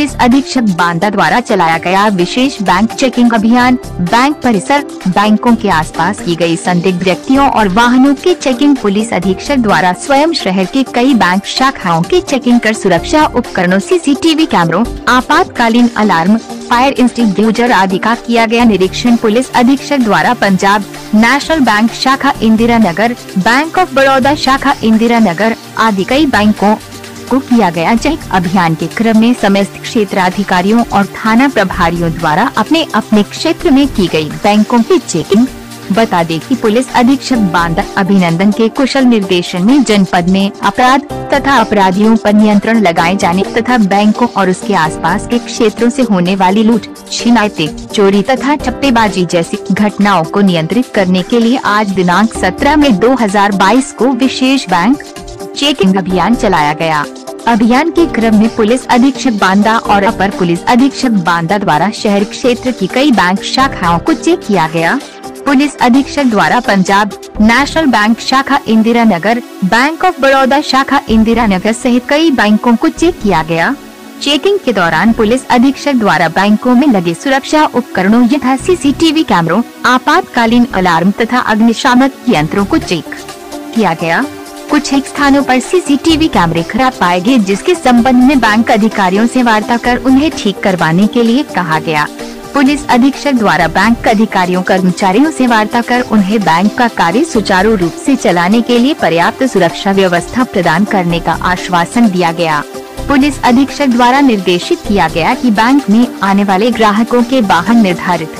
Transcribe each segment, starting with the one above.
Police अधीक्षक बांदा द्वारा चलाया गया विशेष बैंक चेकिंग अभियान बैंक परिसर, बैंकों के आसपास की गई संदिग्ध व्यक्तियों और वाहनों की चेकिंग पुलिस अधीक्षक द्वारा स्वयं शहर के कई बैंक शाखाओं की चेकिंग कर सुरक्षा उपकरणों सीसीटीवी कैमरों, आपातकालीन अलार्म फायर इंस्टिट्यूटर आदि का किया गया निरीक्षण। पुलिस अधीक्षक द्वारा पंजाब नेशनल बैंक शाखा इंदिरा नगर बैंक ऑफ़ बड़ौदा शाखा इंदिरा नगर आदि कई बैंकों को किया गया चेक अभियान के क्रम में समस्त क्षेत्राधिकारियों और थाना प्रभारियों द्वारा अपने अपने क्षेत्र में की गई बैंकों की चेकिंग बता दें कि पुलिस अधीक्षक बांदा अभिनंदन के कुशल निर्देशन में जनपद में अपराध तथा अपराधियों पर नियंत्रण लगाए जाने तथा बैंकों और उसके आसपास के क्षेत्रों से होने वाली लूट छिनाइते चोरी तथा चप्पेबाजी जैसी घटनाओं को नियंत्रित करने के लिए आज दिनांक 17 में 2022 को विशेष बैंक चेकिंग अभियान चलाया गया। अभियान के क्रम में पुलिस अधीक्षक बांदा और अपर पुलिस अधीक्षक बांदा द्वारा शहर क्षेत्र की कई बैंक शाखाओं को चेक किया गया। पुलिस अधीक्षक द्वारा पंजाब नेशनल बैंक शाखा इंदिरा नगर, बैंक ऑफ़ बड़ौदा शाखा इंदिरा नगर सहित कई बैंकों को चेक किया गया। चेकिंग के दौरान पुलिस अधीक्षक द्वारा बैंकों में लगे सुरक्षा उपकरणों यथा सीसीटीवी कैमरों, आपातकालीन अलार्म तथा अग्निशामक यंत्रों को चेक किया गया। कुछ एक स्थानों पर सीसीटीवी कैमरे खराब पाए गए, जिसके संबंध में बैंक अधिकारियों से वार्ता कर उन्हें ठीक करवाने के लिए कहा गया। पुलिस अधीक्षक द्वारा बैंक अधिकारियों, कर्मचारियों से वार्ता कर उन्हें बैंक का कार्य सुचारू रूप से चलाने के लिए पर्याप्त सुरक्षा व्यवस्था प्रदान करने का आश्वासन दिया गया। पुलिस अधीक्षक द्वारा निर्देशित किया गया कि बैंक में आने वाले ग्राहकों के वाहन निर्धारित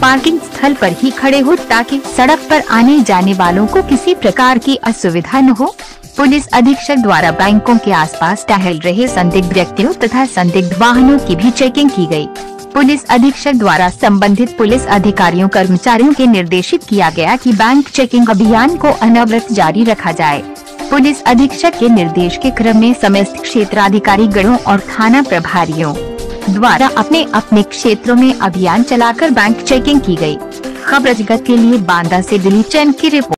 पार्किंग स्थल पर ही खड़े हो ताकि सड़क पर आने जाने वालों को किसी प्रकार की असुविधा न हो पुलिस अधीक्षक द्वारा बैंकों के आसपास टहल रहे संदिग्ध व्यक्तियों तथा संदिग्ध वाहनों की भी चेकिंग की गई। पुलिस अधीक्षक द्वारा संबंधित पुलिस अधिकारियों, कर्मचारियों के निर्देशित किया गया कि बैंक चेकिंग अभियान को अनवरत जारी रखा जाए पुलिस अधीक्षक के निर्देश के क्रम में समस्त क्षेत्राधिकारी गणों और थाना प्रभारियों द्वारा अपने अपने क्षेत्रों में अभियान चलाकर बैंक चेकिंग की गई। खबर जगत के लिए बांदा से दिलीप चैन की रिपोर्ट